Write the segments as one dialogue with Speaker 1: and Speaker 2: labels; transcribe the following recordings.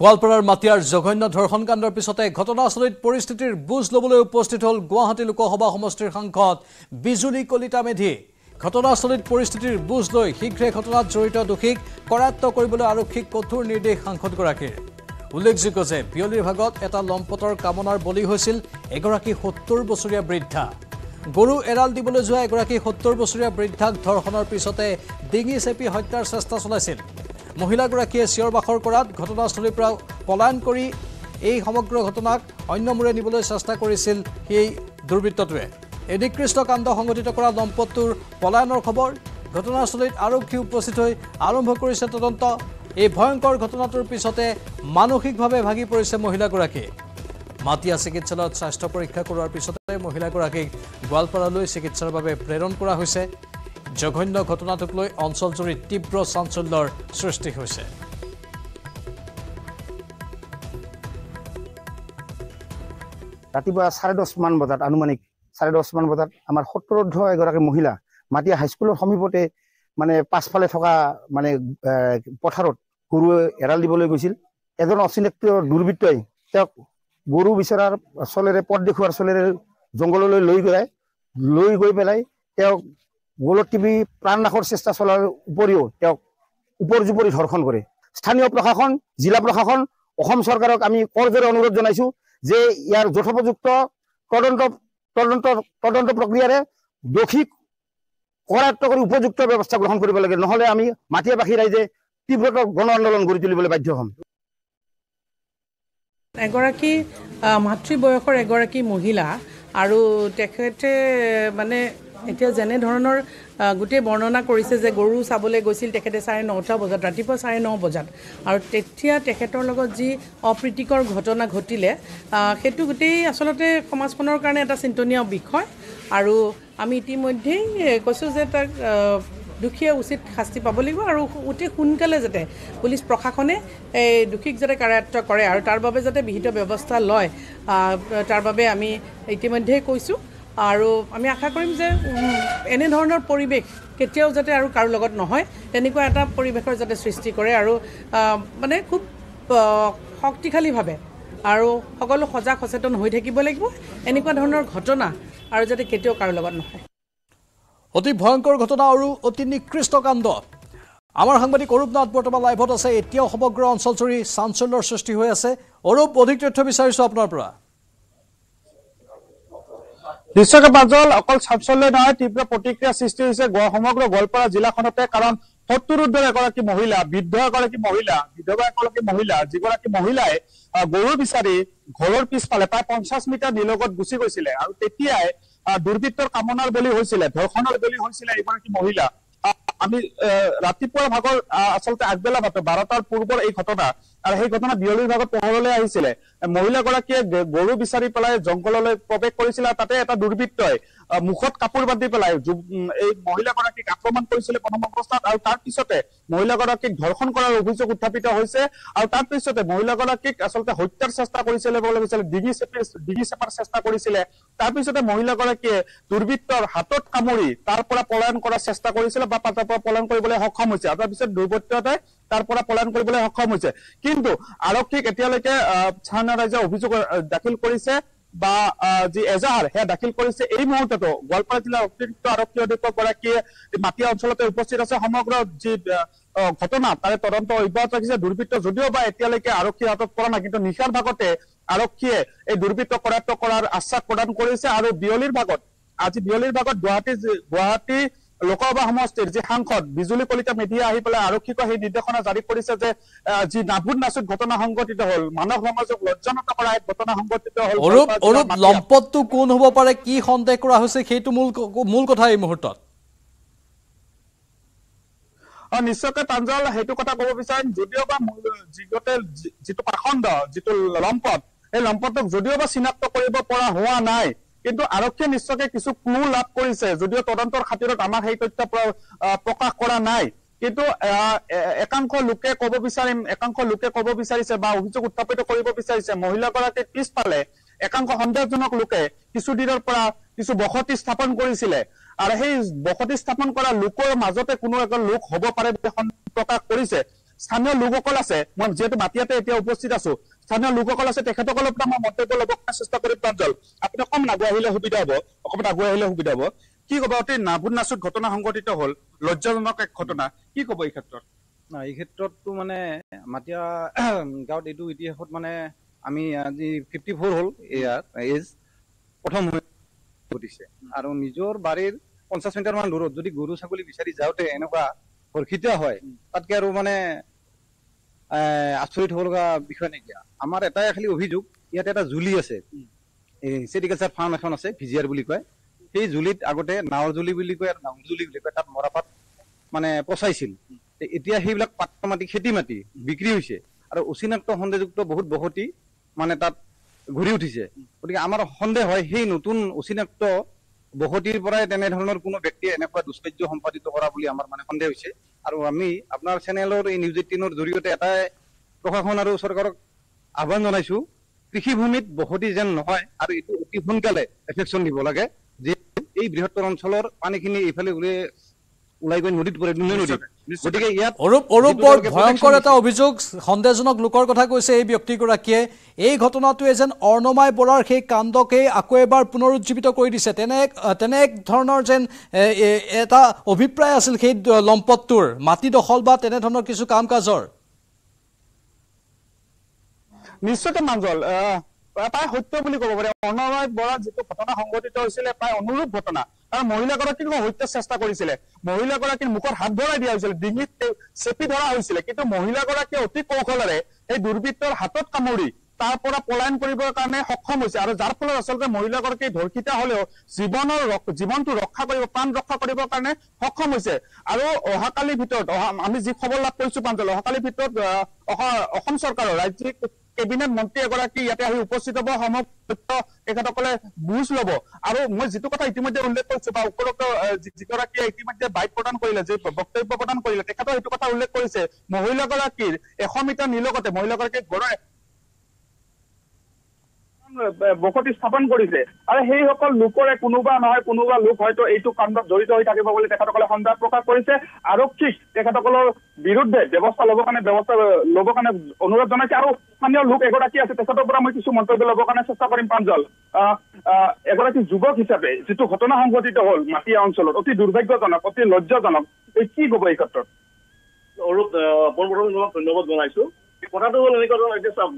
Speaker 1: গোৱালপাৰাৰ মাটিয়াৰ জঘন্য ধৰ্ষণ কাণ্ডৰ পিছতে ঘটনাস্থলীত পৰিস্থিতিৰ বুজ ল'বলৈ উপস্থিত হ'ল গুৱাহাটী লোকসভা সমষ্টিৰ সাংসদ বিজুলী কলিতা মেধি। ঘটনাস্থলীত পৰিস্থিতিৰ বুজ লৈ শীঘ্ৰে ঘটনাত জড়িত দোষীক কৰায়ত্ব কৰিবলৈ আৰক্ষীক কঠোৰ নিৰ্দেশ সাংসদগৰাকীৰ। উল্লেখযোগ্য যে বিয়লিৰ ভাগত এটা লম্পটৰ কামনাৰ বলি হৈছিল এগৰাকী সত্তৰ বছৰীয়া বৃদ্ধা। গৰু এৰাল দিবলৈ যোৱা এগৰাকী সত্তৰ বছৰীয়া বৃদ্ধাক ধৰ্ষণৰ পিছতে ডিঙি চেপি হত্যাৰ চেষ্টা চলাইছিল। মহিলাগৰাকীয়ে চিঞৰ বাখৰ কৰাত ঘটনাস্থলীৰ পৰা পলায়ন কৰি এই সমগ্ৰ ঘটনাক অন্য মূৰে নিবলৈ চেষ্টা কৰিছিল সেই দুৰ্বৃত্তটোৱে। এই নিকৃষ্ট কাণ্ড সংঘটিত কৰা দম্পতিটোৰ পলায়নৰ খবৰ ঘটনাস্থলীত আৰক্ষী উপস্থিত হৈ আৰম্ভ কৰিছে তদন্ত। এই ভয়ংকৰ ঘটনাটোৰ পিছতে মানসিকভাৱে ভাগি পৰিছে মহিলাগৰাকী। মাতিয়া চিকিৎসালয়ত স্বাস্থ্য পৰীক্ষা কৰোৱাৰ পিছতে মহিলাগৰাকীক গোৱালপাৰালৈ চিকিৎসাৰ বাবে প্ৰেৰণ কৰা হৈছে। জঘন্য ঘটনাটোক লৈ অঞ্চলজুৰি তীব্ৰ চাঞ্চল্যৰ সৃষ্টি হৈছে।
Speaker 2: ৰাতিপুৱা চাৰে দহমান বজাত আনুমানিক চাৰে দহমান বজাত আমাৰ সত্তৰৰ্ধ এগৰাকী মহিলা মাটিয়া হাইস্কুলৰ সমীপতে মানে পাছফালে থকা মানে পথাৰত গৰু এৰাল দিবলৈ গৈছিল। এজন অচিনাক্ত দুৰ্বৃত্তই তেওঁক গৰু বিচৰাৰ চলেৰে পথ দেখুওৱাৰ চলেৰে জংঘললৈ লৈ গৈ লৈ গৈ পেলাই তেওঁক গলত টিপি প্ৰাণনাশৰ চেষ্টা চলোৱাৰ উপৰিও তেওঁক ওপৰ জোপৰি ধৰ্ষণ কৰে। স্থানীয় প্ৰশাসন জিলা প্ৰশাসন অসম চৰকাৰক আমি কৰজোৰে অনুৰোধ জনাইছো যে ইয়াৰ যথোপযুক্ত তদন্ত তদন্ত তদন্ত প্ৰক্ৰিয়াৰে দোষীক কৰায়ত্ব কৰি উপযুক্ত ব্যৱস্থা গ্ৰহণ কৰিব লাগে। নহলে আমি মাটিয়াবাসী ৰাইজে তীব্ৰতৰ গণ আন্দোলন গঢ়ি তুলিবলৈ বাধ্য হ'ম।
Speaker 3: এগৰাকী মাতৃ বয়সৰ এগৰাকী মহিলা আৰু তেখেতে মানে এতিয়া যেনে ধৰণৰ আহ, গোটেই বৰ্ণনা কৰিছে যে গৰু চাবলৈ গৈছিল তেখেতে চাৰে নটা বজাত ৰাতিপুৱা চাৰে ন বজাত। আৰু তেতিয়া তেখেতৰ লগত যি অপ্ৰীতিকৰ ঘটনা ঘটিলে সেইটো গোটেই আচলতে সমাজখনৰ কাৰণে এটা চিন্তনীয় বিষয়। আৰু আমি ইতিমধ্যেই কৈছোঁ যে তাক দোষীয়ে উচিত শাস্তি পাব লাগিব আৰু অতি সোনকালে যাতে পুলিচ প্ৰশাসনে এই দোষীক যাতে কাৰায়ত্ব কৰে আৰু তাৰ বাবে যাতে বিহিত ব্যৱস্থা লয় তাৰ বাবে আমি ইতিমধ্যেই কৈছোঁ। আৰু আমি আশা কৰিম যে এনেধৰণৰ পৰিৱেশ কেতিয়াও যাতে আৰু কাৰো লগত নহয় তেনেকুৱা এটা পৰিৱেশৰ যাতে সৃষ্টি কৰে আৰু মানে খুব শক্তিশালীভাৱে আৰু সকলো সজাগ সচেতন হৈ থাকিব লাগিব এনেকুৱা ধৰণৰ ঘটনা আৰু যাতে কেতিয়াও কাৰো লগত নহয়।
Speaker 1: অতি ভয়ংকৰ ঘটনা আৰু অতি নিকৃষ্ট কাণ্ড। আমাৰ সাংবাদিক অৰূপ নাথ বৰ্তমান লাইভত আছে। এতিয়াও সমগ্ৰ অঞ্চলজুৰি চাঞ্চল্যৰ সৃষ্টি হৈ আছে। অৰূপ অধিক তথ্য বিচাৰিছোঁ আপোনাৰ পৰা।
Speaker 4: নিশ্চয়কৈ বাজল অকল চাঞ্চল্য নহয় তীব্ৰ প্ৰতিক্ৰিয়া সৃষ্টি হৈছে সমগ্ৰ গোৱালপাৰা জিলাখনতে। কাৰণ সত্তৰোৰ্ধৰ এগৰাকী মহিলা বৃদ্ধ এগৰাকী মহিলা বিধৱা এগৰাকী মহিলা যিগৰাকী মহিলাই আহ, গৰু বিচাৰি ঘৰৰ পিছফালে প্ৰায় পঞ্চাছ মিটাৰ নিলগত গুচি গৈছিলে। আৰু তেতিয়াই আহ, দুৰ্বৃত্তৰ কামনাৰ বলি হৈছিলে ধৰ্ষণৰ বলি হৈছিলে এগৰাকী মহিলা। আমি ভাগৰ আহ, আচলতে আগবেলা ভাগত বাৰটাৰ পূৰ্বৰ এই ঘটনা আৰু সেই ঘটনা বিয়লিৰ ভাগত পোহৰলৈ আহিছিলে। মহিলাগৰাকীয়ে গৰু বিচাৰি পেলাই জংঘললৈ প্ৰৱেশ কৰিছিলে আৰু তাতে এটা দুৰ্বৃত্তই মুখত কাপোৰ বান্ধি পেলাই এই মহিলাগৰাকীক আক্ৰমণ কৰিছিলে প্ৰথম অৱস্থাত আৰু তাৰ পিছতে মহিলাগৰাকীক ধৰ্ষণ কৰাৰ অভিযোগ উত্থাপিত হৈছে আৰু তাৰ পিছতে মহিলাগৰাকীক আচলতে হত্যাৰ চেষ্টা কৰিছিলে বুলি কৈছিলে ডিঙি চেপি ডিঙি চেপাৰ চেষ্টা কৰিছিলে। তাৰ পিছতে মহিলাগৰাকীয়ে দুৰ্বৃত্তৰ হাতত কামুৰি তাৰ পৰা পলায়ন কৰাৰ চেষ্টা কৰিছিলে বা তাৰ পৰা পলায়ন কৰিবলৈ সক্ষম হৈছে। আৰু তাৰপিছত দুৰ্বৃত্ততে তাৰ পৰা পলায়ন কৰিবলৈ সক্ষম হৈছে। কিন্তু আৰক্ষীক এতিয়ালৈকে অভিযোগ দাখিল কৰিছে। বা যি এজাহাৰ সেয়া দাখিল কৰিছে এই মুহূৰ্ততো। গোৱালপাৰা জিলাৰ অতিৰিক্ত আৰক্ষী অধীক্ষক গৰাকীয়ে মাটিয়া অঞ্চলতে উপস্থিত আছে। সমগ্ৰ যি ঘটনা তাৰে তদন্ত অব্যাহত ৰাখিছে। দুৰ্বৃত্ত যদিও বা এতিয়ালৈকে আৰক্ষীৰ হাতত পৰা নাই কিন্তু নিশাৰ ভাগতে আৰক্ষীয়ে এই দুৰ্বৃত্ত কৰায়ত্ব কৰাৰ আশ্বাস প্ৰদান কৰিছে। আৰু বিয়লিৰ ভাগত আজি বিয়লিৰ ভাগত গুৱাহাটী গুৱাহাটী লোকসভা সমষ্টিৰ যি সাংসদ বিজুলী কলিতা মেধিয়ে আহি পেলাই আৰক্ষীক সেই নিৰ্দেশনা জাৰি কৰিছে যে যি নাভুত নাচুত ঘটনা সংঘটিত হল মানৱ সমাজক লজ্জানত কৰা এক ঘটনা সংঘটিত হল
Speaker 1: অৰূপ অৰূপ। লম্পটটো কোন হ'ব পাৰে কি সন্দেহ কৰা হৈছে সেইটো মূল মূল কথা এই মুহূৰ্তত
Speaker 4: অ নিশ্চয়কৈ প্ৰাঞ্জল সেইটো কথা কব বিচাৰিম যদিও বা যিগতে যিটো পাখণ্ড যিটো লম্পট এই লম্পটক যদিও বা চিনাক্ত কৰিব পৰা হোৱা নাই কিন্তু আৰক্ষীয়ে নিশ্চয়কৈ কিছু ক্লু লাভ কৰিছে যদিও তদন্তৰ খাতিৰত আমাক সেই তথ্য প্ৰকাশ কৰা নাই। কিন্তু একাংশ লোকে কব বিচাৰিম একাংশ লোকে কব বিচাৰিছে বা অভিযোগ উত্থাপিত কৰিব বিচাৰিছে মহিলাগৰাকীৰ পিছফালে একাংশ সন্দেহজনক লোকে কিছুদিনৰ পৰা কিছু বসতি স্থাপন কৰিছিলে। আৰু সেই বসতি স্থাপন কৰা লোকৰ মাজতে কোনো এজন লোক হব পাৰে বুলি প্ৰকাশ কৰিছে। স্থানীয় লোকসকল আছে মই যিহেতু মাটিয়াতে এতিয়া উপস্থিত আছো স্থানীয় লোকসকল আছে তেখেতসকলৰ পৰা মই মন্তব্য ল'ব কাৰণে চেষ্টা কৰিম প্ৰাঞ্জল আপুনি অকণমান আগুৱাই আহিলে সুবিধা হ'ব অকণমান আগুৱাই আহিলে সুবিধা হ'ব। কি ক'ব অতি নাভুত নাচুত ঘটনা সংঘটিত হ'ল লজ্জাজনক এক ঘটনা কি ক'ব এই ক্ষেত্ৰত?
Speaker 5: এই ক্ষেত্ৰততো মানে মাটিয়া গাঁৱত এইটো ইতিহাসত মানে আমি আজি ফিফটি ফ'ৰ হ'ল ইয়াৰ এজ প্ৰথম ঘটিছে আৰু নিজৰ বাৰীৰ পঞ্চাছ মিটাৰমান দূৰত যদি গৰু ছাগলী বিচাৰি যাওঁতে এনেকুৱা সুৰক্ষিত হয় তাতকে আৰু মানে আচৰিত হ'ব লগা বিষয় নাইকিয়া। আমাৰ এটাই খালি অভিযোগ ইয়াতে এটা জুলি আছে। চেৰিকালচাৰ ফাৰ্ম এখন আছে ভিজিয়াৰ বুলি কয়। সেই জুলিত আগতে নাৱৰ জুলি বুলি কয় আৰু নাঙল জুলি বুলি কয় তাত মৰাপাত মানে পচাইছিল। এতিয়া সেইবিলাক পাত্ৰ মাটি খেতি মাটি বিক্ৰী হৈছে। আৰু অচিনাক্ত সন্দেহযুক্ত বহুত বসতি মানে তাত ঘূৰি উঠিছে। গতিকে আমাৰ সন্দেহ হয় সেই নতুন অচিনাক্ত বসতিৰ পৰাই তেনেধৰণৰ কোনো ব্যক্তিয়ে এনেকুৱা দুষ্কাৰ্য সম্পাদিত কৰা বুলি আমাৰ মানে সন্দেহ হৈছে। আৰু আমি আপোনাৰ চেনেলৰ এই নিউজ এইটিনৰ জৰিয়তে এটাই প্ৰশাসন আৰু চৰকাৰক আহ্বান জনাইছো কৃষিভূমিত বসতি যেন নহয় আৰু এইটো অতি সোনকালে এফেকশ্যন দিব লাগে। যে এই বৃহত্তৰ অঞ্চলৰ পানীখিনি এইফালে ওলাই ওলাই গৈ নদীত পৰে দুলে নদীত গতিকে ইয়াত
Speaker 1: অৰূপ অৰূপ বৰ ভয়ংকৰ এটা অভিযোগ সন্দেহজনক লোকৰ কথা কৈছে এই ব্যক্তিগৰাকীয়ে। এই ঘটনাটোৱে যেন অৰ্ণমাই বৰাৰ সেই কাণ্ডকেই আকৌ এবাৰ পুনৰুজ্জীৱিত কৰি দিছে। তেনে এক তেনে এক ধৰণৰ যেন এটা অভিপ্ৰায় আছিল সেই লম্পটটোৰ। মাটি দখল বা তেনেধৰণৰ কিছু কাম কাজৰ।
Speaker 4: নিশ্চয়তে মাঞ্জল প্ৰায় সত্য বুলি ক'ব পাৰি। অৰ্ণৱয় বৰাত যিটো ঘটনা সংঘটিত হৈছিলে প্ৰায় অনুৰূপ ঘটনা। কাৰণ মহিলাগৰাকীক হত্যা চেষ্টা কৰিছিলে। মহিলাগৰাকীৰ মুখত হাত ভৰাই দিয়া হৈছিল ডিঙিত চেপি ধৰা হৈছিলে। কিন্তু মহিলাগৰাকীয়ে অতি কৌশলেৰে এই দুৰ্বৃত্তৰ হাতত কামুৰি তাৰ পৰা পলায়ন কৰিবৰ কাৰণে সক্ষম হৈছে। আৰু যাৰ ফলত আচলতে মহিলাগৰাকী ধৰ্ষিতা হলেও জীৱনৰ জীৱনটো ৰক্ষা কৰিব প্ৰাণ ৰক্ষা কৰিবৰ কাৰণে সক্ষম হৈছে। আৰু অহাকালিৰ ভিতৰত আমি যি খবৰ লাভ কৰিছো প্ৰাঞ্জল অহাকালিৰ ভিতৰত অসম চৰকাৰৰ ৰাজ্যিক কেবিনেট মন্ত্ৰী এগৰাকী ইয়াতে আহি উপস্থিত হ'ব সমগ্ৰ তেখেতসকলে বুজ লব। আৰু মই যিটো কথা ইতিমধ্যে উল্লেখ কৰিছো বা উপৰোক্ত যিগৰাকীয়ে ইতিমধ্যে বাইক প্ৰদান কৰিলে যি বক্তব্য প্ৰদান কৰিলে তেখেতৰ সেইটো কথা উল্লেখ কৰিছে। মহিলাগৰাকীৰ এশ মিটাৰ নিলগতে মহিলাগৰাকীক গড়াই বসতি স্থাপন কৰিছে। আৰু সেইসকল লোকৰে কোনোবা নহয় কোনোবা লোক হয়তো এইটো কাণ্ডত জড়িত হৈ থাকিব বুলি তেখেতসকলে সন্দেহ প্ৰকাশ কৰিছে। আৰক্ষীক তেখেতসকলৰ বিৰুদ্ধে ব্যৱস্থা ল'বৰ কাৰণে ব্যৱস্থা ল'বৰ কাৰণে অনুৰোধ জনাইছে। আৰু স্থানীয় লোক এগৰাকী আছে তেখেতৰ পৰা মই কিছু মন্তব্য ল'বৰ কাৰণে চেষ্টা কৰিম প্ৰাঞ্জল এগৰাকী যুৱক হিচাপে যিটো ঘটনা সংঘটিত হ'ল মাটিয়া অঞ্চলত অতি দুৰ্ভাগ্যজনক অতি লজ্জাজনক এই কি ক'ব এই ক্ষেত্ৰত?
Speaker 6: অৰূপ পোনপ্ৰথমে তোমাক ধন্যবাদ জনাইছো। কথাটো হ'ল এনেকুৱা ধৰণৰ এতিয়া চাওক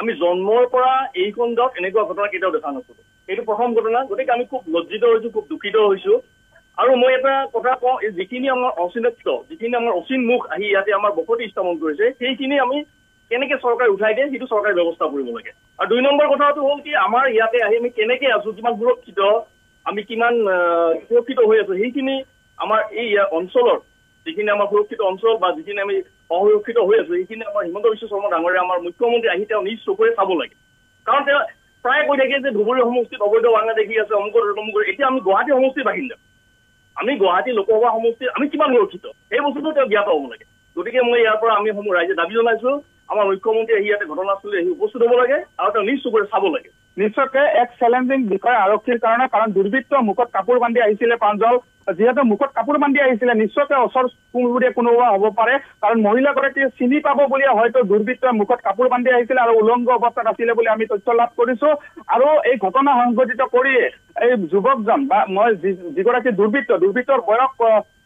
Speaker 6: আমি জন্মৰ পৰা এইখন গাঁৱত এনেকুৱা ঘটনা কেতিয়াও দেখা নাছিলো। এইটো প্ৰথম ঘটনা গতিকে আমি খুব লজ্জিত হৈছো খুব দুখিত হৈছো। আৰু মই এটা কথা কওঁ যিখিনি আমাৰ অচিনাক্ত যিখিনি আমাৰ অচিন মুখ আহি ইয়াতে আমাৰ বসতি স্থাপন কৰিছে সেইখিনি আমি কেনেকে চৰকাৰে উঠাই দিয়ে সেইটো চৰকাৰে ব্যৱস্থা কৰিব লাগে। আৰু দুই নম্বৰ কথাটো হ'ল কি আমাৰ ইয়াতে আহি আমি কেনেকে আছো কিমান সুৰক্ষিত আমি কিমান সুৰক্ষিত হৈ আছো সেইখিনি আমাৰ এই অঞ্চলৰ যিখিনি আমাৰ সুৰক্ষিত অঞ্চল বা যিখিনি আমি অসুৰক্ষিত হৈ আছো সেইখিনি আমাৰ হিমন্ত বিশ্ব শৰ্মা ডাঙৰীয়া আমাৰ মুখ্যমন্ত্ৰী আহি তেওঁ নিজ চকুৰে চাব লাগে। কাৰণ তেওঁ প্ৰায় কৈ থাকে যে ধুবুৰী সমষ্টিত অবৈধ বাংলাদেশী আছে অমুক তমুক এতিয়া আমি গুৱাহাটী সমষ্টিৰ বাসিন্দা। আমি গুৱাহাটী লোকসভা সমষ্টিত আমি কিমান সুৰক্ষিত? সেই বস্তুটো তেওঁ জ্ঞাত হ'ব লাগে। গতিকে মই ইয়াৰ পৰা আমি সমূহ ৰাইজে দাবী জনাইছো। আমাৰ মুখ্যমন্ত্ৰী আহি ইয়াতে ঘটনাস্থলী আহি উপস্থিত হ'ব লাগে আৰু তেওঁ নিজ চকুৰে চাব লাগে।
Speaker 4: নিশ্চয়কে এক চেলেঞ্জিং বিষয় আৰক্ষীৰ কাৰণে কাৰণ দুৰ্বৃত্ত মুখত কাপোৰ বান্ধি আহিছিলে প্ৰাঞ্জল যিহেতু মুখত কাপোৰ বান্ধি আহিছিলে নিশ্চয়কে ওচৰ চুবুৰীয়া কোনোবা হ'ব পাৰে কাৰণ মহিলাগৰাকীয়ে চিনি পাব বুলিয়ে হয়তো দুৰ্বৃত্তই মুখত কাপোৰ বান্ধি আহিছিলে আৰু উলংগ অৱস্থাত আছিলে বুলি আমি তথ্য লাভ কৰিছো। আৰু এই ঘটনা সংঘটিত কৰিয়ে এই যুৱকজন বা মই যিগৰাকী দুৰ্বৃত্ত দুৰ্বৃত্তৰ বয়স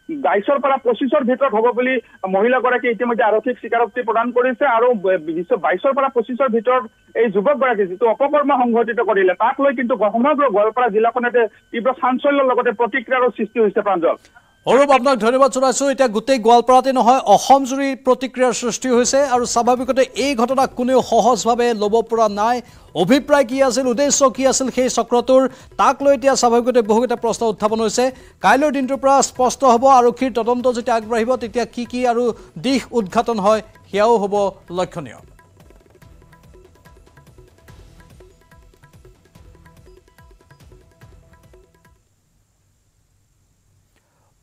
Speaker 4: বাইছৰ পৰা পঁচিছৰ ভিতৰত হ'ব বুলি মহিলাগৰাকী ইতিমধ্যে আৰক্ষীক স্বীকাৰোক্তি প্ৰদান কৰিছে আৰু ব- বাইছৰ পৰা পঁচিছৰ ভিতৰত এই যুৱকগৰাকী যিটো অপকৰ্ম সংঘটিত কৰিলে তাক লৈ কিন্তু সমগ্ৰ গোৱালপাৰা জিলাখনতে তীব্ৰ চাঞ্চল্যৰ লগতে প্ৰতিক্ৰিয়াৰো সৃষ্টি হৈছে প্ৰাঞ্জল।
Speaker 1: অৰূপ আপোনাক ধন্যবাদ জনাইছোঁ। এতিয়া গোটেই গোৱালপাৰাতে নহয় অসম জুৰি প্ৰতিক্ৰিয়াৰ সৃষ্টি হৈছে আৰু স্বাভাৱিকতে এই ঘটনাক কোনেও সহজভাৱে ল'ব পৰা নাই। অভিপ্ৰায় কি আছিল উদ্দেশ্য কি আছিল সেই চক্ৰটোৰ তাক লৈ এতিয়া স্বাভাৱিকতে বহুকেইটা প্ৰশ্ন উত্থাপন হৈছে। কাইলৈৰ দিনটোৰ পৰা স্পষ্ট হ'ব আৰক্ষীৰ তদন্ত যেতিয়া আগবাঢ়িব তেতিয়া কি কি আৰু দিশ উদঘাটন হয় সেয়াও হ'ব লক্ষণীয়।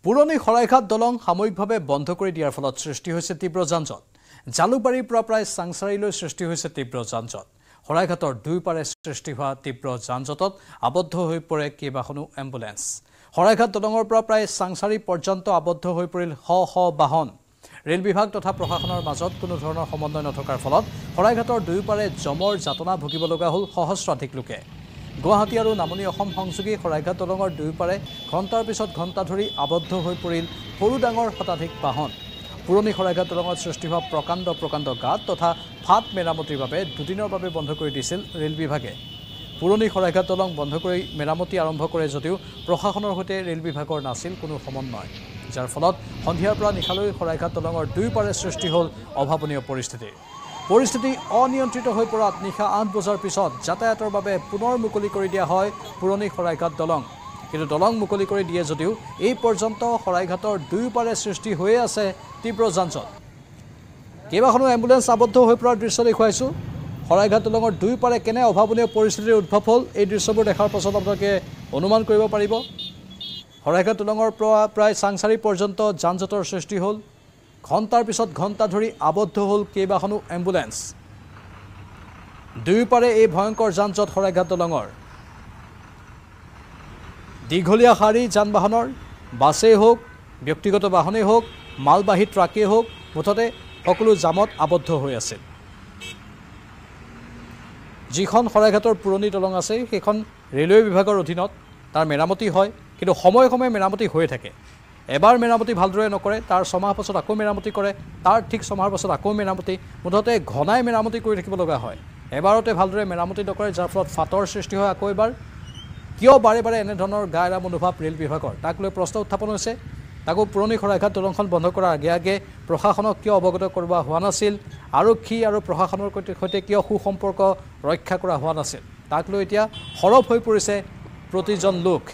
Speaker 1: পুৰণি শৰাইঘাট দলং সাময়িকভাৱে বন্ধ কৰি দিয়াৰ ফলত সৃষ্টি হৈছে তীব্ৰ যান জঁট জালুকবাৰীৰ পৰা প্ৰায় চাংচাৰীলৈ সৃষ্টি হৈছে তীব্ৰ যান জঁট শৰাইঘাটৰ দুয়োপাৰে সৃষ্টি হোৱা তীব্ৰ যান জঁটত আবদ্ধ হৈ পৰে কেইবাখনো এম্বুলেন্স। শৰাইঘাট দলঙৰ পৰা প্ৰায় চাংচাৰী পৰ্যন্ত আবদ্ধ হৈ পৰিল শ শ বাহন। ৰেল বিভাগ তথা প্ৰশাসনৰ মাজত কোনো ধৰণৰ সমন্বয় নথকাৰ ফলত শৰাইঘাটৰ দুয়োপাৰে জমৰ যাতনা ভুগিব লগা হ'ল সহস্ৰাধিক লোকে। গুৱাহাটী আৰু নামনি অসম সংযোগী শৰাইঘাট দলঙৰ দুয়োপাৰে ঘণ্টাৰ পিছত ঘণ্টা ধৰি আবদ্ধ হৈ পৰিল সৰু ডাঙৰ শতাধিক বাহন। পুৰণি শৰাইঘাট দলঙত সৃষ্টি হোৱা প্ৰকাণ্ড প্ৰকাণ্ড গাঁত তথা ফাট মেৰামতিৰ বাবে দুদিনৰ বাবে বন্ধ কৰি দিছিল ৰেল বিভাগে। পুৰণি শৰাইঘাট দলং বন্ধ কৰি মেৰামতি আৰম্ভ কৰে যদিও প্ৰশাসনৰ সৈতে ৰেল বিভাগৰ নাছিল কোনো সমন্বয়। যাৰ ফলত সন্ধিয়াৰ পৰা নিশালৈ শৰাইঘাট দলঙৰ দুয়োপাৰে সৃষ্টি হ'ল অভাৱনীয় পৰিস্থিতি। পৰিস্থিতি অনিয়ন্ত্ৰিত হৈ পৰাত নিশা আঠ বজাৰ পিছত যাতায়াতৰ বাবে পুনৰ মুকলি কৰি দিয়া হয় পুৰণি শৰাইঘাট দলং। কিন্তু দলং মুকলি কৰি দিয়ে যদিও এই পৰ্যন্ত শৰাইঘাটৰ দুয়োপাৰে সৃষ্টি হৈয়ে আছে তীব্ৰ যান-জঁট। কেইবাখনো এম্বুলেঞ্চ আবদ্ধ হৈ পৰাৰ দৃশ্য দেখুৱাইছোঁ। শৰাইঘাট দলঙৰ দুয়োপাৰে কেনে অভাৱনীয় পৰিস্থিতিৰ উদ্ভৱ হ'ল এই দৃশ্যবোৰ দেখাৰ পাছত আপোনালোকে অনুমান কৰিব পাৰিব। শৰাইঘাট দলঙৰ পৰা প্ৰায় চাংচাৰি পৰ্যন্ত যান জঁটৰ সৃষ্টি হ'ল। ঘণ্টাৰ পিছত ঘণ্টা ধৰি আবদ্ধ হ'ল কেইবাখনো এম্বুলেঞ্চ দুয়োপাৰে এই ভয়ংকৰ যান জঁট শৰাইঘাট দলঙৰ। দীঘলীয়া শাৰী যান বাহনৰ বাছেই হওক ব্যক্তিগত বাহনেই হওক মালবাহী ট্ৰাকেই হওক মুঠতে সকলো জামত আবদ্ধ হৈ আছিল যিখন শৰাইঘাটৰ পুৰণি দলং আছে সেইখন ৰেলৱে বিভাগৰ অধীনত তাৰ মেৰামতি হয় কিন্তু সময়ে সময়ে মেৰামতি হৈয়ে থাকে। এবাৰ মেৰামতি ভালদৰে নকৰে তাৰ ছমাহ পাছত আকৌ মেৰামতি কৰে তাৰ ঠিক ছমাহৰ পাছত আকৌ মেৰামতি মুঠতে ঘনাই মেৰামতি কৰি থাকিব লগা হয়। এবাৰতে ভালদৰে মেৰামতি নকৰে যাৰ ফলত ফাটৰ সৃষ্টি হয় আকৌ এবাৰ। কিয় বাৰে বাৰে এনেধৰণৰ গা এৰা মনোভাৱ ৰেল বিভাগৰ? তাক লৈ প্ৰশ্ন উত্থাপন হৈছে। তাকো পুৰণি শৰাইঘাট দলংখন বন্ধ কৰাৰ আগে আগে প্ৰশাসনক কিয় অৱগত কৰোৱা হোৱা নাছিল আৰক্ষী আৰু প্ৰশাসনৰ সৈতে- কিয় সুসম্পৰ্ক ৰক্ষা কৰা হোৱা নাছিল? তাক লৈ এতিয়া সৰব হৈ পৰিছে প্ৰতিজন লোক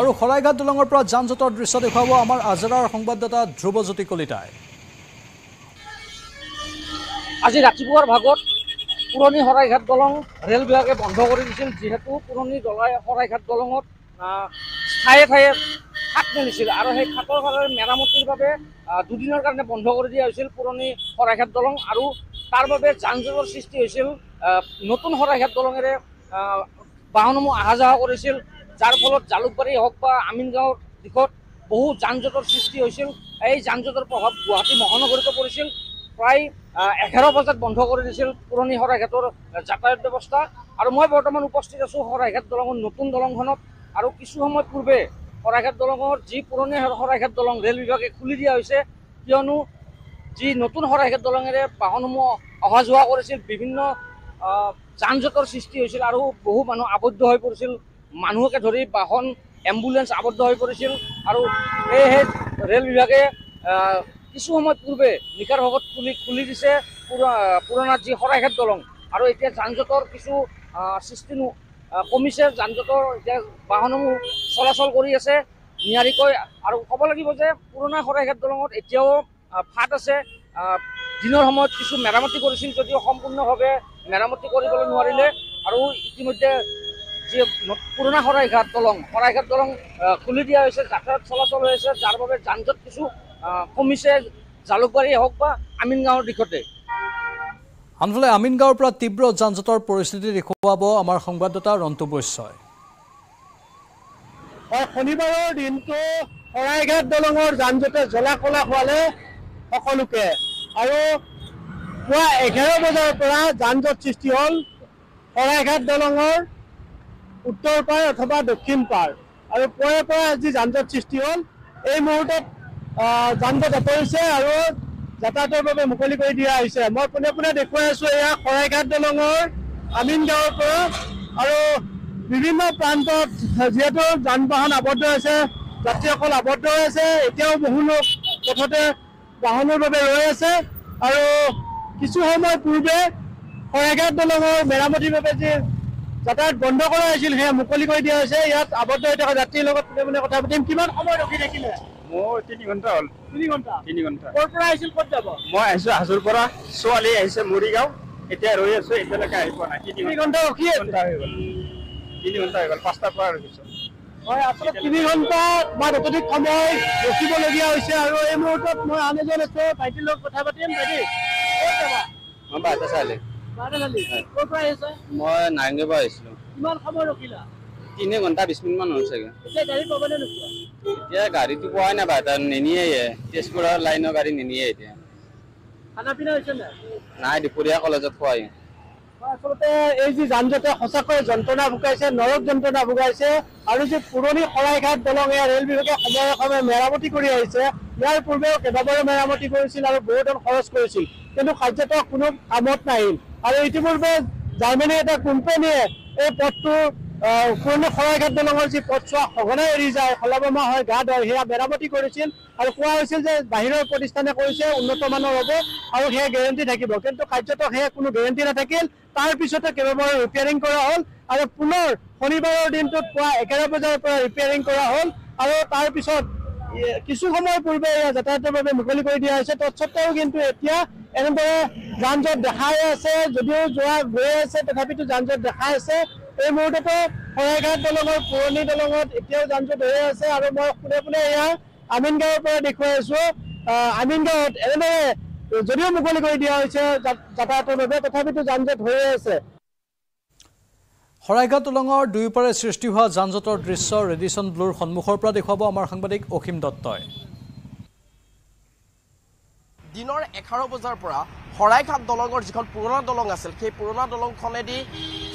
Speaker 1: আৰু শৰাইঘাট দলঙৰ পৰা যান জঁটৰ দৃশ্য দেখুৱাব আমাৰ আজৰাৰ সংবাদদাতা ধ্ৰুৱজ্যোতি কলিতাই।
Speaker 7: আজি ৰাতিপুৱাৰ ভাগত পুৰণি শৰাইঘাট দলং ৰেল বিভাগে বন্ধ কৰি দিছিল যিহেতু পুৰণি দলাই শৰাইঘাট দলঙত ঠায়ে ঠায়ে খাট মেলিছিল আৰু সেই খাটৰ কাৰণে মেৰামতিৰ বাবে দুদিনৰ কাৰণে বন্ধ কৰি দিয়া হৈছিল পুৰণি শৰাইঘাট দলং আৰু তাৰ বাবে যান জঁটৰ সৃষ্টি হৈছিল নতুন শৰাইঘাট দলঙেৰে বাহনসমূহ অহা যোৱা কৰিছিল। যাৰ ফলত জালুকবাৰী হওক বা আমিনগাঁৱৰ দিশত বহু যান জঁটৰ সৃষ্টি হৈছিল। এই যান জঁটৰ প্ৰভাৱ গুৱাহাটী মহানগৰীতো পৰিছিল। প্ৰায় এঘাৰ বজাত বন্ধ কৰি দিছিল পুৰণি শৰাইঘাটৰ যাতায়াত ব্যৱস্থা। আৰু মই বৰ্তমান উপস্থিত আছোঁ শৰাইঘাট দলঙৰ নতুন দলংখনত। আৰু কিছু সময় পূৰ্বে শৰাইঘাট দলঙৰ যি পুৰণি শৰাইঘাট দলং ৰেল বিভাগে খুলি দিয়া হৈছে কিয়নো যি নতুন শৰাইঘাট দলঙেৰে বাহনসমূহ অহা যোৱা কৰিছিল বিভিন্ন যান জঁটৰ সৃষ্টি হৈছিল আৰু বহু মানুহ আবদ্ধ হৈ পৰিছিল। মানুহকে ধৰি বাহন এম্বুলেঞ্চ আবদ্ধ হৈ পৰিছিল আৰু সেয়েহে ৰেল বিভাগে কিছু সময় পূৰ্বে নিশাৰ ভাগত খুলি খুলি দিছে পুৰা- পুৰণা যি শৰাইঘাট দলং। আৰু এতিয়া যান জঁটৰ কিছু সৃষ্টি কমিছে। যান জঁটৰ এতিয়া বাহনসমূহ চলাচল কৰি আছে নিয়াৰিকৈ। আৰু ক'ব লাগিব যে পুৰণা শৰাইঘাট দলঙত এতিয়াও ফাট আছে। দিনৰ সময়ত কিছু মেৰামতি কৰিছিল যদিও সম্পূৰ্ণভাৱে মেৰামতি কৰিবলৈ নোৱাৰিলে। আৰু ইতিমধ্যে যি পুৰণা শৰাইঘাট দলং শৰাইঘাট দলং খুলি দিয়া হৈছে যাতায়াত চলাচল হৈ আছে যাৰ বাবে যান জঁট কিছু কমিছে জালুকবাৰীয়ে হওক বা আমিনগাঁৱৰ দিশতে।
Speaker 1: আনফালে আমিনগাঁৱৰ পৰা তীব্ৰ যান জঁটৰ পৰিস্থিতি দেখুৱাব আমাৰ সংবাদদাতা ৰন্তু বৈশ্যই।
Speaker 8: হয় শনিবাৰৰ দিনটো শৰাইঘাট দলঙৰ যান জঁটে জ্বলা কলা খোৱালে সকলোকে। আৰু পুৱা এঘাৰ বজাৰ পৰা যান জঁট সৃষ্টি হ'ল শৰাইঘাট দলঙৰ উত্তৰ পাৰ অথবা দক্ষিণ পাৰ। আৰু পুৱাৰে পৰা যি যান জঁট সৃষ্টি হ'ল। এই মুহূৰ্তত আহ, যান জঁট আঁতৰিছে আৰু যাতায়াতৰ বাবে মুকলি কৰি দিয়া হৈছে। মই পোনে পোনে দেখুৱাই আছো এয়া দলঙৰ আমিন গাঁৱৰ পৰা। আৰু বিভিন্ন প্ৰান্তত যিহেতু যান বাহন আবদ্ধ আছে যাত্ৰীসকল আবদ্ধ হৈ আছে এতিয়াও বহু লোক পথতে বাবে ৰৈ আছে। আৰু কিছু সময় পূৰ্বে শৰাইঘাট দলঙৰ মেৰামতিৰ বাবে যি যাতায়াত বন্ধ কৰা হৈছিল সেয়া মুকলি কৰি দিয়া হৈছে। ইয়াত আবদ্ধ হৈ থকা যাত্ৰীৰ লগত পোনে কথা পাতিম কিমান সময় ৰখি থাকিলে?
Speaker 9: মোৰ তিনি ঘন্টা হ'ল।
Speaker 8: তিনি ঘণ্টা?
Speaker 9: তিনি ঘন্টা
Speaker 8: ক'ৰ পৰা আহিছিল ক'ত যাব?
Speaker 9: মই আহিছো হাজোৰ পৰা। ছোৱালী আহিছে মৰিগাঁও। এতিয়া ৰৈ আছো এতিয়ালৈকে আহি পোৱা নাই। তিনি
Speaker 8: ঘণ্টা। ৰখি
Speaker 9: ঘন্টা হৈ গ'ল। তিনি ঘন্টা হৈ গ'ল পাঁচটাৰ পৰা ৰখিছো
Speaker 8: হয় আচলতে তিনি ঘণ্টা বা অত্যধিক সময় ৰখিবলগীয়া হৈছে আৰু এই মুহূৰ্তত মই আন এজন আছো ভাইটিৰ লগত কথা পাতিম। ভাইটি ক'ত যাবা?
Speaker 9: মই বাৰটা চাৰিলে
Speaker 8: ক'ৰ পৰা আহিছে?
Speaker 10: মই নাৰেংগীৰ পৰা আহিছিলোঁ।
Speaker 8: কিমান সময় ৰখিলা?
Speaker 10: তিনি ঘণ্টা বিছ মিনিটমান হ'ল চাগে।
Speaker 8: এতিয়া গাড়ী পাবনে নোপোৱা?
Speaker 10: এতিয়া গাড়ীটো পোৱাই নাপায় তাত নিনিয়ে তেজপুৰৰ লাইনৰ গাড়ী নিনিয়ে এতিয়া।
Speaker 8: খানা পিনা হৈছে নাই?
Speaker 10: নাই দুপৰীয়া কলেজত খোৱাই।
Speaker 8: আচলতে এই যি যান জঁটে সঁচাকৈ যন্ত্ৰণা ভোগাইছে নৰক যন্ত্ৰণা ভোগাইছে আৰু যি পুৰণি শৰাইঘাট দলং এয়া ৰেল বিভাগে সময়ে সময়ে মেৰামতি কৰি আহিছে ইয়াৰ পূৰ্বেও কেইবাবাৰো মেৰামতি কৰিছিল আৰু বহু ধন খৰচ কৰিছিল। কিন্তু কাৰ্যত কোনো কামত নাহিল। আৰু ইতিপূৰ্বে জাৰ্মানীৰ এটা কোম্পানীয়ে এই পথটো পুৰণি শৰাইঘাট দলঙৰ যি পথছোৱা সঘনাই এৰি যায় খলাবমা হয় গাত হয় সেয়া মেৰামতি কৰিছিল আৰু কোৱা হৈছিল যে বাহিৰৰ প্ৰতিষ্ঠানে কৰিছে উন্নত মানৰ হ'ব আৰু সেয়া গেৰেণ্টি থাকিব। কিন্তু কাৰ্যত সেয়া কোনো গেৰেণ্টি নাথাকিল। তাৰ পিছতে কেইবাবাৰো ৰিপেয়াৰিং কৰা হ'ল আৰু পুনৰ শনিবাৰৰ দিনটোত পুৱা এঘাৰ বজাৰ পৰা ৰিপেয়াৰিং কৰা হ'ল আৰু তাৰ পিছত এ, কিছু সময়ৰ পূৰ্বে যাতায়াতৰ বাবে মুকলি কৰি দিয়া হৈছে। তৎসত্বেও কিন্তু এতিয়া এনেদৰে যান জঁট দেখাই আছে যদিও যোৱা গৈ আছে তথাপিতো যান জঁট দেখাই আছে। এই মুহূৰ্ততো শৰাইঘাট দলঙৰ পুৰণি দলঙত এতিয়াও যান জঁট হৈ আছে আৰু মই পোনে পোনে এয়া আমিনগাঁৱৰ পৰা দেখুৱাই আছো। আমিনগাঁৱত এনেদৰে যদিও মুকলি কৰি দিয়া হৈছে যাতায়াতৰ বাবে তথাপিতো যান জঁট হৈয়ে আছে।
Speaker 1: শৰাইঘাট দলঙৰ দুয়োপাৰে সৃষ্টি হোৱা যান জঁটৰ দৃশ্য ৰেডিশ্যন ব্লুৰ সন্মুখৰ পৰা দেখুৱাব আমাৰ সাংবাদিক অসীম দত্তই।
Speaker 11: দিনৰ এঘাৰ বজাৰ পৰা শৰাইঘাট দলঙৰ যিখন পুৰণা দলং আছিল সেই পুৰণা দলংখনেদি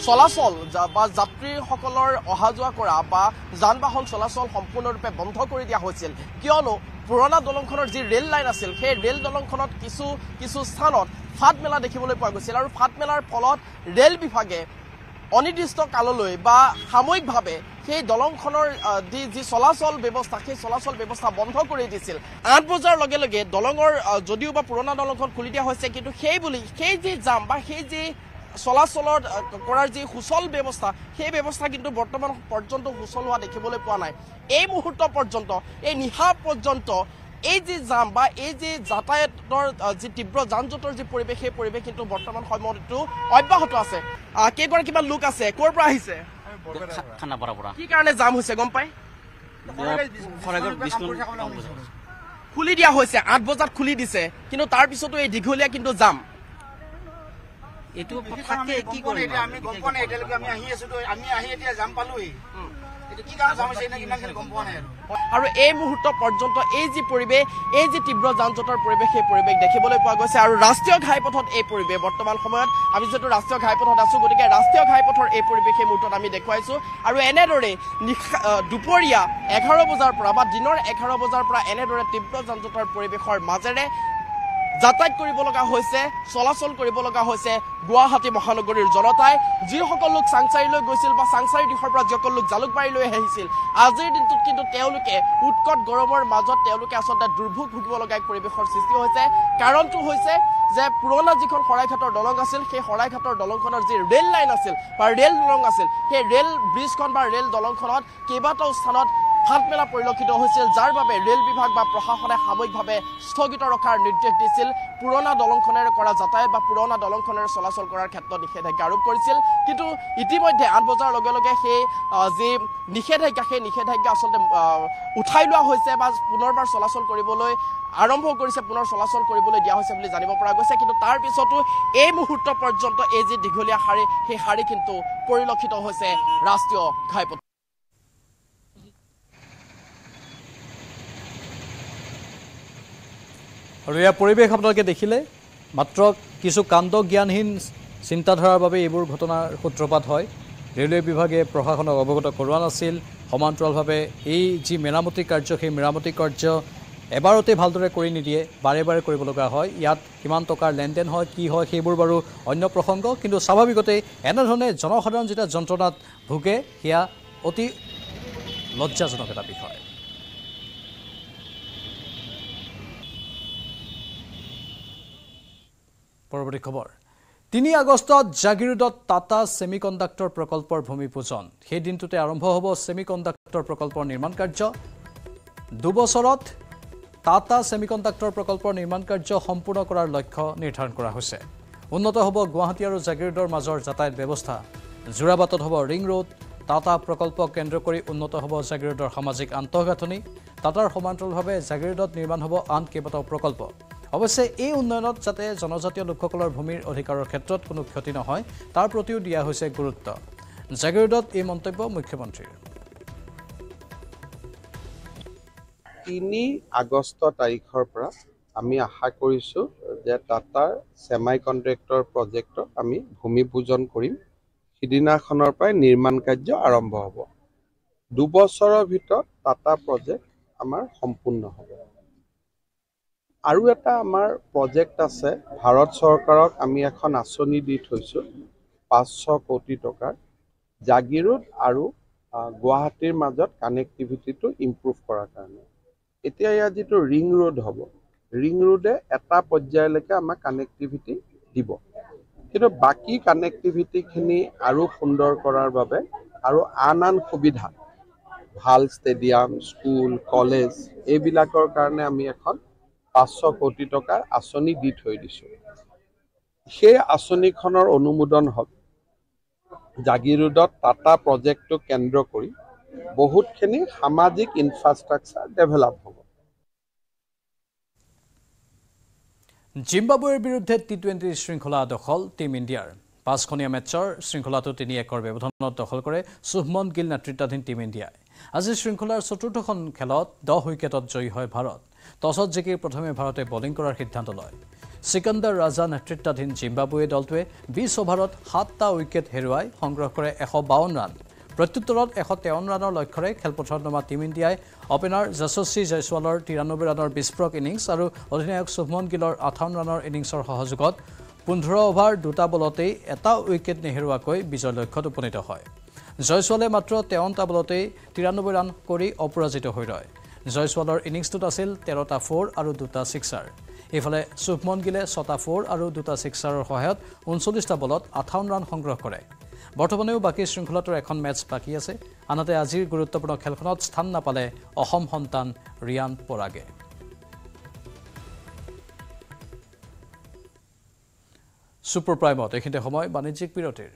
Speaker 11: চলাচল বা যাত্ৰীসকলৰ অহা যোৱা কৰা বা যান বাহন চলাচল সম্পূৰ্ণৰূপে বন্ধ কৰি দিয়া হৈছিল। কিয়নো পুৰণা দলংখনৰ যি ৰেল লাইন আছিল সেই ৰেল দলংখনত কিছু কিছু স্থানত ফাট মেলা দেখিবলৈ পোৱা গৈছিল আৰু ফাট মেলাৰ ফলত ৰেল বিভাগে অনিৰ্দিষ্ট কাললৈ বা সাময়িকভাৱে সেই দলংখনৰ যি যি চলাচল ব্যৱস্থা সেই চলাচল ব্যৱস্থা বন্ধ কৰি দিছিল। আঠ বজাৰ লগে লগে দলঙৰ যদিও বা পুৰণা দলংখন খুলি দিয়া হৈছে কিন্তু সেই বুলি সেই যি জাম বা সেই যি চলাচলৰ আহ, কৰাৰ যি সুচল ব্যৱস্থা সেই ব্যৱস্থা কিন্তু বৰ্তমান পৰ্যন্ত সুচল হোৱা দেখিবলৈ পোৱা নাই। এই মুহূৰ্ত পৰ্যন্ত এই নিশা পৰ্যন্ত এই যি জাম বা এই যি যাতায়াতৰ যি তীব্ৰ যান জঁটৰ যি পৰিৱেশ সেই পৰিৱেশ কিন্তু বৰ্তমান সময়তো অব্যাহত আছে। কেইগৰাকীমান লোক আছে? ক'ৰ পৰা আহিছে?
Speaker 10: খানাপাৰাৰ পৰা।
Speaker 11: কি কাৰণে জাম হৈছে গম পাই? খুলি দিয়া হৈছে আঠ বজাত খুলি দিছে কিন্তু তাৰ পিছতো এই দীঘলীয়া কিন্তু জাম।
Speaker 10: এইটো থাকে কি কৰিম
Speaker 12: আমি গম পোৱা নাই এতিয়ালৈকে আমি আহি আছো আমি আহি এতিয়া যাম পালোহি আৰু।
Speaker 11: এই মুহূৰ্ত পৰ্যন্ত এই যি পৰিৱেশ এই যি তীব্ৰ যান জঁটৰ পৰিৱেশ সেই পৰিৱেশ দেখিবলৈ পোৱা গৈছে। আৰু ৰাষ্ট্ৰীয় ঘাইপথত এই পৰিৱেশ বৰ্তমান সময়ত আমি যিহেতু ৰাষ্ট্ৰীয় ঘাইপথত আছো গতিকে ৰাষ্ট্ৰীয় ঘাইপথৰ এই পৰিৱেশ এই মুহূৰ্তত আমি দেখুৱাইছো। আৰু এনেদৰে দুপৰীয়া এঘাৰ বজাৰ পৰা বা দিনৰ এঘাৰ বজাৰ পৰা এনেদৰে তীব্ৰ যান জঁটৰ পৰিৱেশৰ মাজেৰে যাতায়াত কৰিব লগা হৈছে চলাচল কৰিব লগা হৈছে গুৱাহাটী মহানগৰীৰ জনতাই। যিসকল লোক চাংচাৰীলৈ গৈছিল বা চাংচাৰী দিশৰ পৰা যিসকল লোক জালুকবাৰীলৈ আহিছিল আজিৰ দিনটোত কিন্তু তেওঁলোকে উৎকট গৰমৰ মাজত তেওঁলোকে আচলতে দুৰ্ভোগ ভুগিব লগা এক পৰিৱেশৰ সৃষ্টি হৈছে। কাৰণটো হৈছে যে পুৰণা যিখন শৰাইঘাটৰ দলং আছিল সেই শৰাইঘাটৰ দলংখনৰ যি ৰেল লাইন আছিল বা ৰেল দলং আছিল সেই ৰেল ব্ৰিজখন বা ৰেল দলংখনত কেইবাটাও স্থানত ফাট মেলা পৰিলক্ষিত হৈছিল যাৰ বাবে ৰেল বিভাগ বা প্ৰশাসনে সাময়িকভাৱে স্থগিত ৰখাৰ নিৰ্দেশ দিছিল। পুৰণা দলংখনেৰে কৰা যাতায়াত বা পুৰণা দলংখনেৰে চলাচল কৰাৰ ক্ষেত্ৰত নিষেধাজ্ঞা আৰোপ কৰিছিল। কিন্তু ইতিমধ্যে আঠ বজাৰ লগে লগে সেই যি নিষেধাজ্ঞা সেই নিষেধাজ্ঞা আচলতে উঠাই লোৱা হৈছে বা পুনৰবাৰ চলাচল কৰিবলৈ আৰম্ভ কৰিছে পুনৰ চলাচল কৰিবলৈ দিয়া হৈছে বুলি জানিব পৰা গৈছে। কিন্তু তাৰ পিছতো এই মুহূৰ্ত পৰ্যন্ত এই যি দীঘলীয়া শাৰী সেই শাৰী কিন্তু পৰিলক্ষিত হৈছে। ৰাষ্ট্ৰীয় ঘাইপথ।
Speaker 1: আৰু ইয়াৰ পৰিৱেশ আপোনালোকে দেখিলে মাত্ৰ কিছু কাণ্ড জ্ঞানহীন চিন্তাধাৰাৰ বাবে এইবোৰ ঘটনাৰ সূত্ৰপাত হয়। ৰেলৱে বিভাগে প্ৰশাসনক অৱগত কৰোৱা নাছিল। সমান্তৰালভাৱে এই যি মেৰামতি কাৰ্য সেই মেৰামতি কাৰ্য এবাৰতে ভালদৰে কৰি নিদিয়ে বাৰে বাৰে কৰিব লগা হয়। ইয়াত কিমান টকাৰ লেনদেন হয় কি হয় সেইবোৰ বাৰু অন্য প্ৰসংগ। কিন্তু স্বাভাৱিকতেই এনেধৰণে জনসাধাৰণ যেতিয়া যন্ত্ৰণাত ভোগে সেয়া অতি লজ্জাজনক এটা বিষয়। পৰৱৰ্তী খবৰ। তিনি আগষ্টত জাগিৰোডত টাটা ছেমি কণ্ডাক্টৰ প্ৰকল্পৰ ভূমিপূজন সেই দিনটোতে আৰম্ভ হ'ব ছেমি কণ্ডাক্টৰ প্ৰকল্পৰ নিৰ্মাণ কাৰ্য। দুবছৰত টাটা ছেমি কণ্ডাক্টৰ প্ৰকল্পৰ নিৰ্মাণ কাৰ্য সম্পূৰ্ণ কৰাৰ লক্ষ্য নিৰ্ধাৰণ কৰা হৈছে। উন্নত হ'ব গুৱাহাটী আৰু জাগিৰোডৰ মাজৰ যাতায়াত ব্যৱস্থা। যোৰাবাটত হ'ব ৰিং ৰোড। টাটা প্ৰকল্পক কেন্দ্ৰ কৰি উন্নত হ'ব জাগিৰোডৰ সামাজিক আন্তঃগাঁথনি। টাটাৰ সমান্তৰালভাৱে জাগিৰোডত নিৰ্মাণ হ'ব আন কেইবাটাও প্ৰকল্প। অৱশ্যে এই উন্নয়নত যাতে জনজাতীয় লোকসকলৰ ভূমিৰ অধিকাৰৰ ক্ষেত্ৰত কোনো ক্ষতি নহয় তাৰ প্ৰতিও দিয়া হৈছে গুৰুত্ব। জাগিৰোডত এই মন্তব্য মুখ্যমন্ত্ৰীৰ।
Speaker 13: তিনি আগষ্ট তাৰিখৰ পৰা আমি আশা কৰিছোঁ যে টাটাৰ ছেমাই কণ্ট্ৰেক্টৰ প্ৰজেক্টত আমি ভূমি পূজন কৰিম। সিদিনাখনৰ পৰাই নিৰ্মাণ কাৰ্য আৰম্ভ হ'ব। দুবছৰৰ ভিতৰত টাটা প্ৰজেক্ট আমাৰ সম্পূৰ্ণ হ'ব। আৰু এটা আমাৰ প্ৰজেক্ট আছে ভাৰত চৰকাৰক আমি এখন আঁচনি দি থৈছোঁ পাঁচশ কোটি টকাৰ। জাগিৰোড আৰু গুৱাহাটীৰ মাজত কানেক্টিভিটিটো ইম্প্ৰুভ কৰাৰ কাৰণে। এতিয়া ইয়াত যিটো ৰিং ৰোড হ'ব ৰিং ৰোডে এটা পৰ্যায়লৈকে আমাক কানেক্টিভিটি দিব। কিন্তু বাকী কানেক্টিভিটিখিনি আৰু সুন্দৰ কৰাৰ বাবে আৰু আন আন সুবিধা ভাল ষ্টেডিয়াম স্কুল কলেজ এইবিলাকৰ কাৰণে আমি এখন পাঁচশ কোটি টকাৰ আঁচনি দি থৈ দিছোঁ। সেই আঁচনিখনৰ অনুমোদন হ'ল জাগিৰোডত টাটা প্ৰজেক্টটো কেন্দ্ৰ কৰি বহুতখিনি সামাজিক ইনফ্ৰাষ্ট্ৰাকচাৰ ডেভেলপ হ'ব।
Speaker 1: জিম্বাবুৱেৰ বিৰুদ্ধে টি টুৱেণ্টি শৃংখলা দখল টীম ইণ্ডিয়াৰ। পাঁচখনীয়া মেটছৰ শৃংখলাটো তিনি একৰ ব্যৱধানত দখল কৰে শুভমন গিল নেতৃত্বাধীন টীম ইণ্ডিয়াই। আজি শৃংখলাৰ চতুৰ্থখন খেলত দহ উইকেটত জয়ী হয় ভাৰত। টছত জিকি প্ৰথমে ভাৰতে বলিং কৰাৰ সিদ্ধান্ত লয়। চিকান্দাৰ ৰাজা নেতৃত্বাধীন জিম্বাবুৱে দলটোৱে বিছ অভাৰত সাতটা উইকেট হেৰুৱাই সংগ্ৰহ কৰে এশ বাৱন্ন ৰান প্ৰত্যুত্তৰত এশ তেৱন্ন ৰানৰ লক্ষ্যৰে খেলপথাৰত নমা টীম ইণ্ডিয়াই অপেনাৰ যশস্বী জয়ছোৱালৰ তিৰান্নব্বৈ ৰানৰ বিস্ফোৰক ইনিংছ আৰু অধিনায়ক শুভমন গিলৰ আঠাৱন্ন ৰানৰ ইনিংছৰ সহযোগত পোন্ধৰ অভাৰ দুটা বলতেই এটা উইকেট নেহেৰুৱাকৈ বিজয় লক্ষ্যত উপনীত হয়। জয়ছোৱালে মাত্ৰ তেৱন্নটা বলতেই তিৰান্নব্বৈ ৰান কৰি অপৰাজিত হৈ ৰয়। জয়ছোৱালৰ ইনিংছটোত আছিল তেৰটা ফ'ৰ আৰু দুটা ছিক্সাৰ ইফালে শুভমন গিলে ছটা ফ'ৰ আৰু দুটা ছিক্সাৰৰ সহায়ত ঊনচল্লিছটা বলত আঠাৱন্ন ৰান সংগ্ৰহ কৰে। বৰ্তমানেও বাকী শৃংখলাটোৰ এখন মেটছ বাকী আছে। আনহাতে আজিৰ গুৰুত্বপূৰ্ণ খেলখনত স্থান নাপালে অসম সন্তান ৰিয়ান পৰাগে। ছুপাৰ প্ৰাইমত এইখিনিতে সময় বাণিজ্যিক বিৰতিৰ।